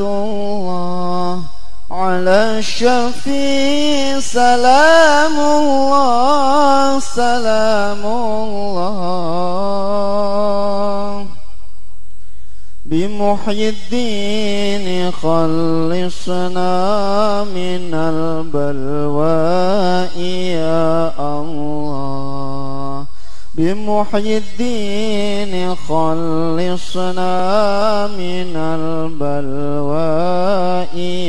الله على الشفيع سلام الله سلام الله. بمحيي الدين خلصنا من البلواء يا الله. بمحيي الدين خلصنا من البلواء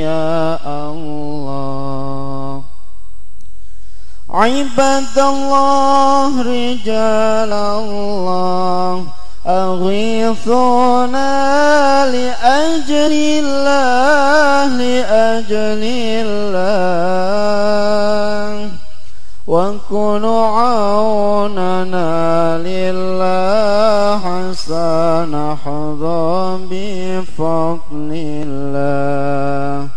يا الله. عباد الله رجال الله أغيثونا لأجل الله لأجل الله. وكونوا عوننا لله حتى نحظى بفضل الله.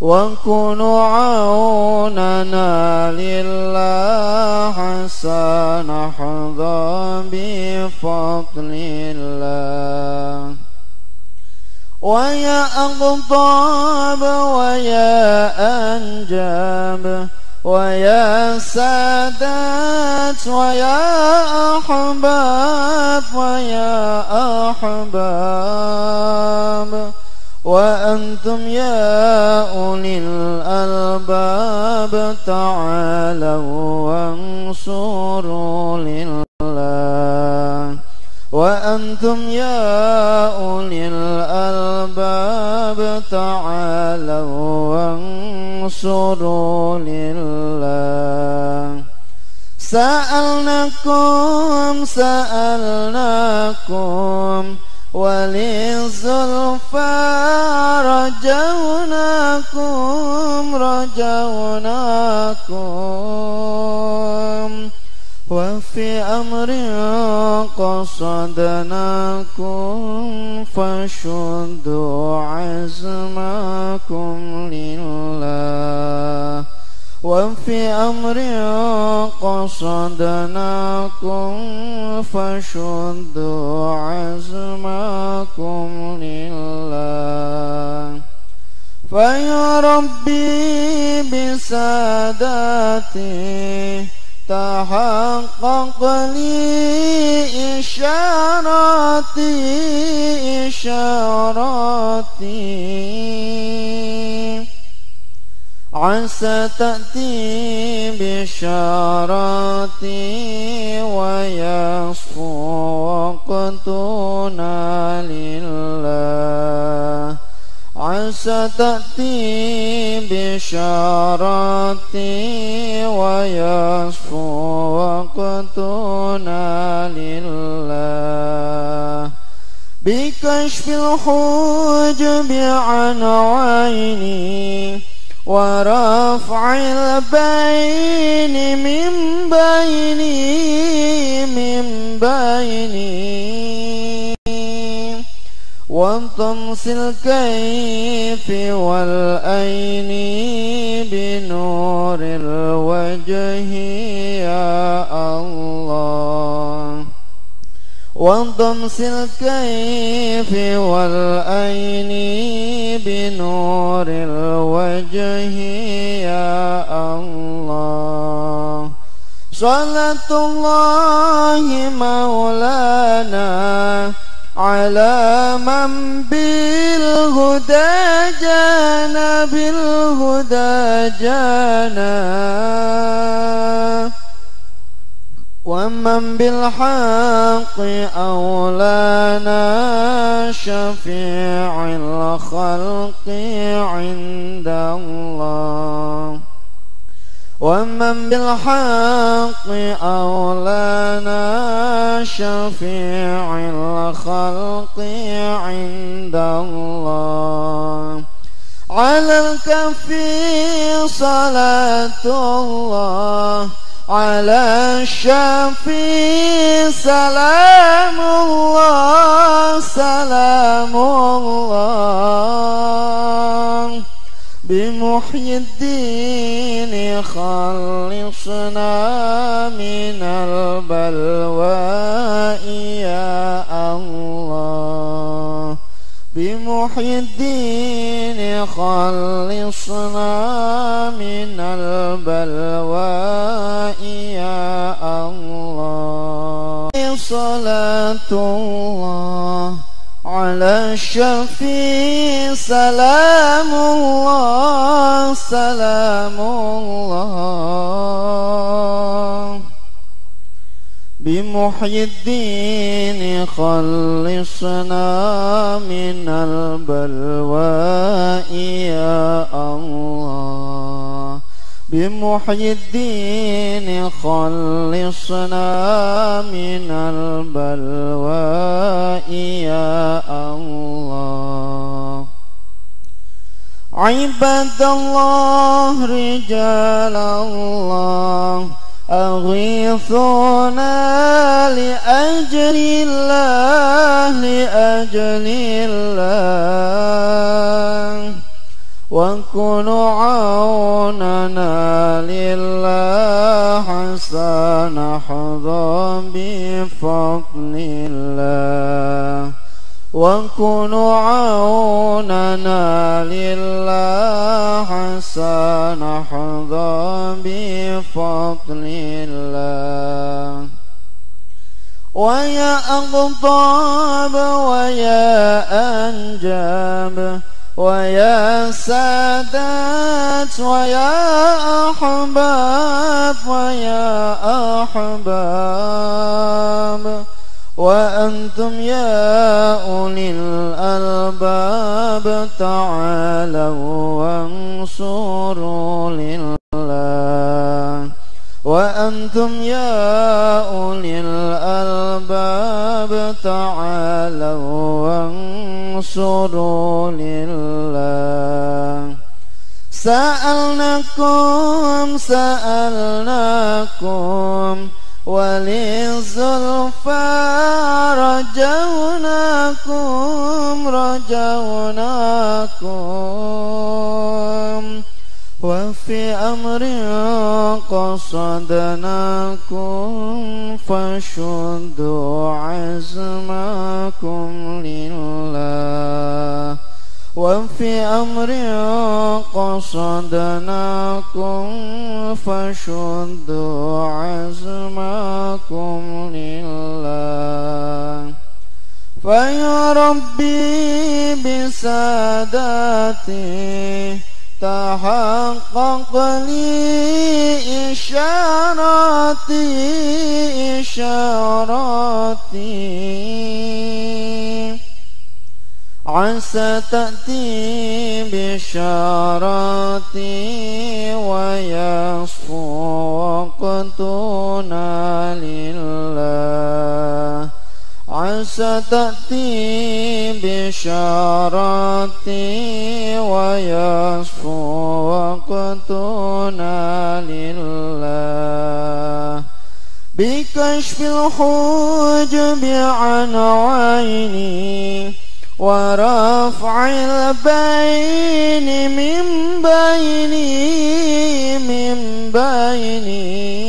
وكونوا عوننا لله حتى نحظى بفضل الله. ويا أغضاب ويا أنجاب ويا سادات ويا أحباب ويا أحباب وأنتم يا أولي الألباب تعالوا وانصروا لله وأنتم يا أولي الألباب تعالوا وانصروا لله سألناكم سألناكم وللزلفى رجوناكم رجوناكم وفي أمر قصدناكم فشدوا عزمكم لله وفي أمر قصدناكم فشدوا عزمكم لله فيا ربي بسادتي تحقق لي إشاراتي إشاراتي. عسى تأتي بشاراتي ويصفو وقتنا لله. عسى تأتي بشاراتي ويصفو وقتنا لله. بكشف الحجب عن عيني ورفع البين من بيني من بيني وطمس الكيف والأين بنور الوجه يا الله. وانضمس الكيف والأين بنور الوجه يا الله. صلاة الله مولانا على من بالهدى جانا بالهدى جانا ومن بالحق أولانا شفيع الخلق عند الله. ومن بالحق أولانا شفيع الخلق عند الله. على الكفي صلاة الله. على الشفي سلام الله. سلام الله. بمحيي الدين خلصنا من البلواء يا الله. بمحي الدين خلصنا من البلواء يا الله. صلاة الله. على الشفيع. سلام الله سلام الله. بمحي الدين خلصنا من البلواء يا الله. بمحي الدين خلصنا من البلواء يا الله. عباد الله رجال الله أغيثونا لأجل الله لأجل الله. وكونوا عوننا لله حتى نحظى بفضل الله. وكونوا عوننا لله حتى نحظى بفضل الله. ويا أغضاب ويا أنجاب ويا أحباب ويا أحباب وأنتم يا أولي الألباب تعالوا وانصروا لله. وأنتم يا أولي الألباب تعالوا وانصروا لله. سألناكم سألناكم وللزلفى رجوناكم رجوناكم. وفي أمر قصدناكم فشدوا عزمكم لله. وفي أمر قصدناكم فشدوا عزمكم لله. فيا ربي بساداتي تحقق لي إشاراتي إشاراتي. عسى تأتي بشاراتي ويصفو وقتنا لله. عسى تأتي بشاراتي ويصفو وقتنا لله. بكشف الحجب عن عيني ورفع البين من بيني من بيني.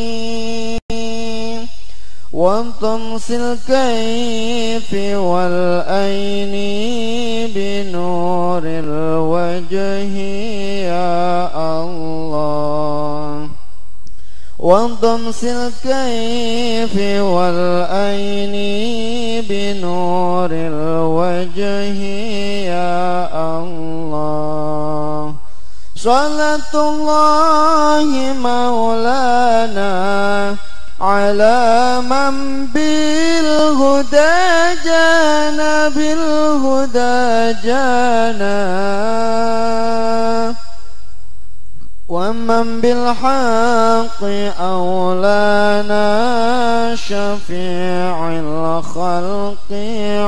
وطمس الكيف والأين بنور الوجه يا الله. وانضمس الكيف والأين بنور الوجه يا الله. صلاة الله مولانا على من بالهدى جانا بالهدى جانا. ومن بالحق أولانا شفيع الخلق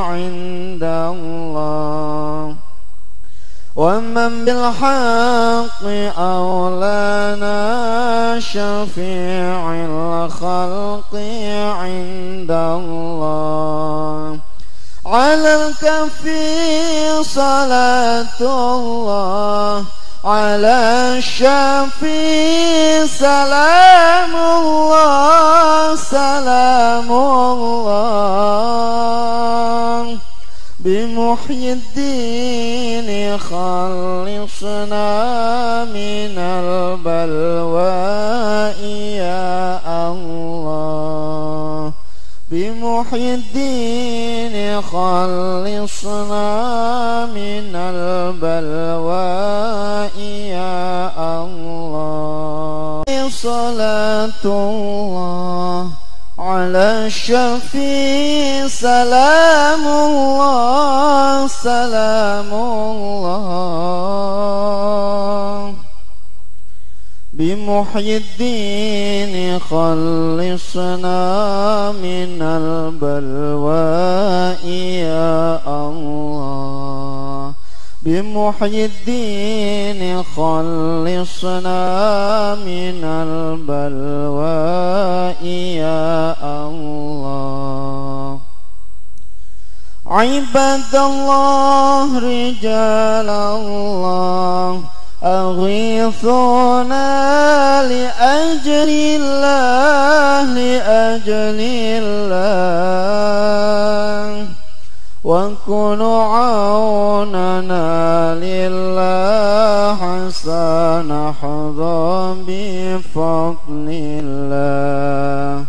عند الله ومن بالحق أولانا شفيع الخلق عند الله على الكفي صلاة الله على الشفيع سلام الله سلام الله. بمحيي الدين خلصنا من البلواء يا الله. بمحيي الدين خلصنا من البلواء يا الله. صلاة الله على الشفيع سلام الله سلام الله. بمحيي الدين خلصنا من البلواء يا الله. بمحيي الدين خلصنا من البلواء يا الله. عباد الله رجال الله أغيثونا لأجل الله لأجل الله. وكونوا عوننا لله حسن نحظى بفضل الله.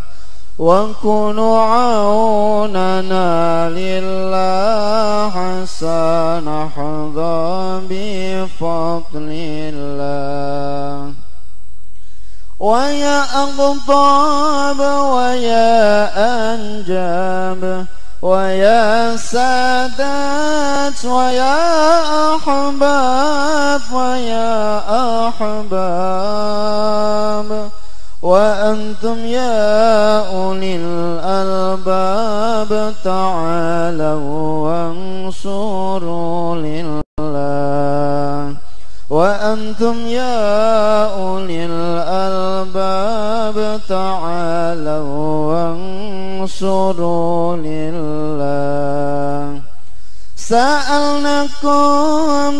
وكونوا عوننا لله حسن نحظى بفضل الله. ويا أغضاب ويا أنجاب ويا سادات ويا أحباب ويا أحباب وأنتم يا أولي الألباب تعالوا وانصروا لله وأنتم يا أولي الألباب تعالوا وانصروا لله سألناكم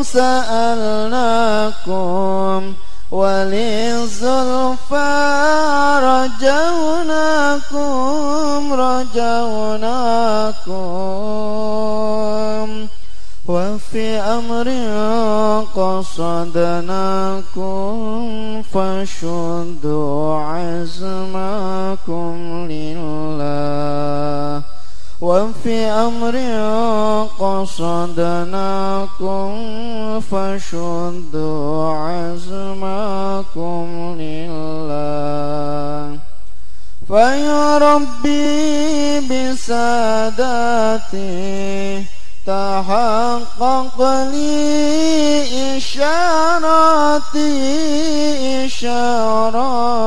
سألناكم وللزلفى رجوناكم رجوناكم وفي أمر قصدناكم فشدوا عزمكم لله وفي أمر قصدناكم فشدوا عزمكم لله فيا ربي بسادتي تحقق لي إشاراتي إشاراتي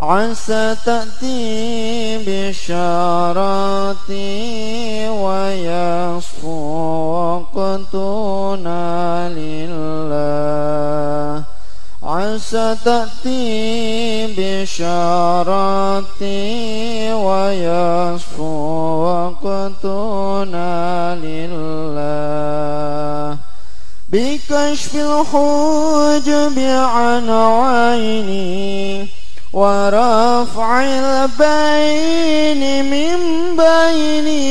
عسى تأتي بشاراتي ويصفو وقتنا لله. عسى تأتي بشاراتي ويصفو وقتنا لله. بكشف الحجب عن عيني ورفع البين من بيني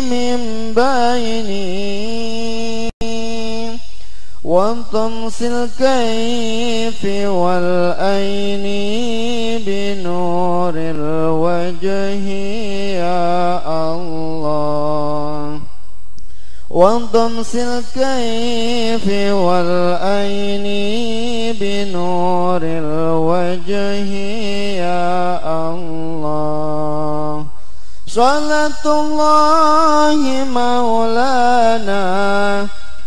من بيني. وطمس الكيف والأين بنور الوجه يا الله. وانضمس الكيف والأين بنور الوجه يا الله. صلاة الله مولانا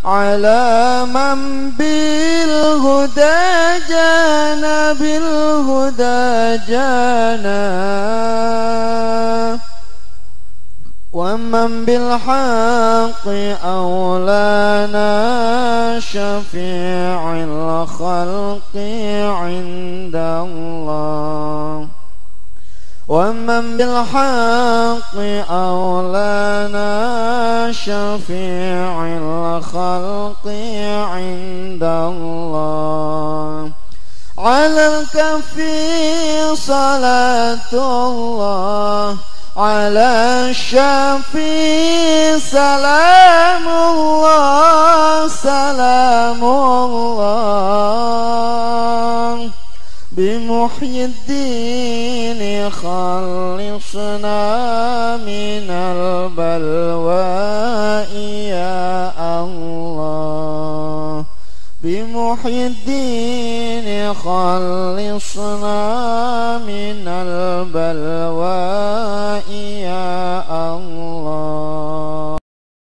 على من بالهدى جانا بالهدى جانا. ومن بالحق أولانا شفيع الخلق عند الله. ومن بالحق أولانا شفيع الخلق عند الله. على الكفي صلاة الله على الشفيع سلام الله سلام الله. بمحيي الدين خلصنا من البلواء يا الله. بمحيي الدين خلصنا من الله